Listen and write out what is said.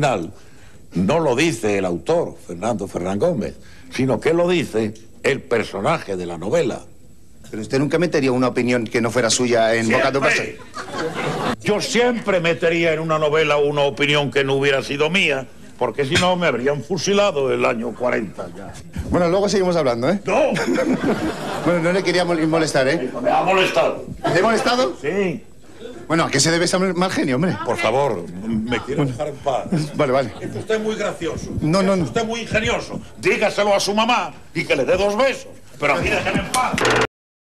final no lo dice el autor, Fernando Fernán Gómez, sino que lo dice el personaje de la novela. Pero usted nunca metería una opinión que no fuera suya en boca de. Yo siempre metería en una novela una opinión que no hubiera sido mía, porque si no me habrían fusilado el año 40 ya. Bueno, luego seguimos hablando, ¿eh? ¡No! Bueno, no le quería mol- molestar, ¿eh? Me ha molestado. ¿Le he molestado? Sí. Bueno, ¿a qué se debe ese mal genio, hombre? Por favor, me quiere dejar en paz. Vale, vale. Es usted muy gracioso. No, no, Es no. usted muy ingenioso. Dígaselo a su mamá y que le dé dos besos. Pero a mí déjeme en paz.